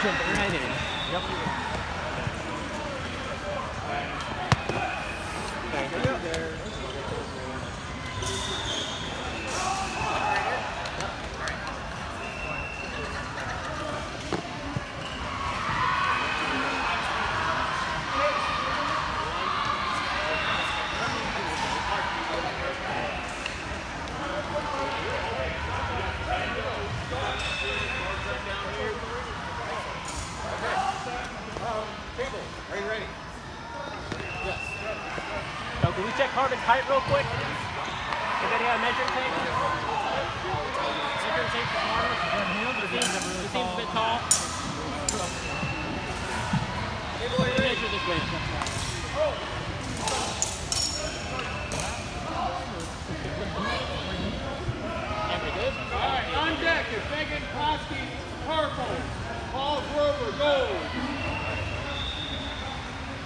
ちょっとないで。Ready? Yes. So can we check Harmon's height real quick? Anybody have a measuring tape? Measuring tape for Harmon? He seems, he seems a bit tall. Measure this way. Everybody? All right, on deck is Megan Klosky, purple. Paul Grover, gold.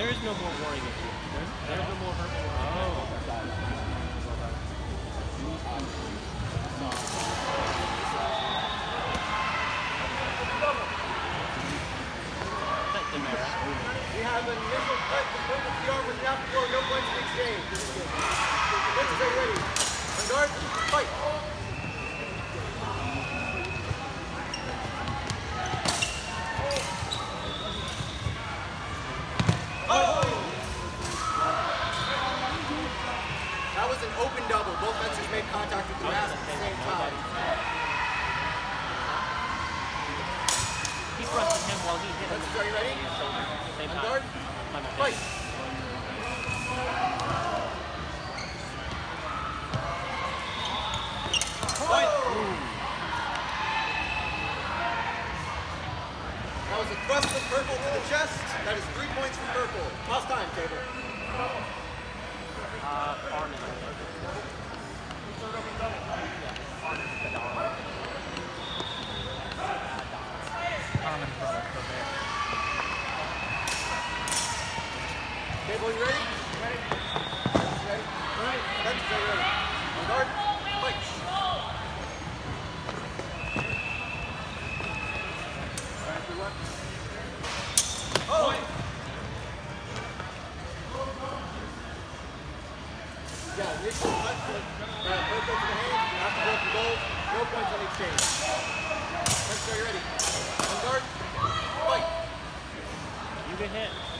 you ready? Fighter, are you ready? Fighter, you ready? Come on, we're going to go with you. On guard, fight! There was. I don't want to go on that. Yeah, it's still on. Pause time. Intentionally, yeah, especially intentionally hitting small as yellow. Accidental is one. There is no more warring issue. Hmm? There's no more hurt. Oh. That's the. We have an initial cut to point with the arm with the afterblow, no points in exchange. Coaches, are you ready? On guard, fight! Oh! That was an open double. Both fencers made contact with the mask at the same time. He thrusted him while he hit him. Fencers, are you ready? Same On guard, mistake. fight! That was a thrust from purple to the chest. That is three points from purple. Pause time, table. Uh, Armin. Common product for there. Table, you ready? Ready. Ready? Ready. Fencers, are you ready? On guard, fight! Oh! Yeah, initial cut to uh, purple to the hand, you have to go for gold, no points on exchange. Fencers, are you ready? On guard, fight! You get hit.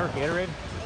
Water, Gatorade?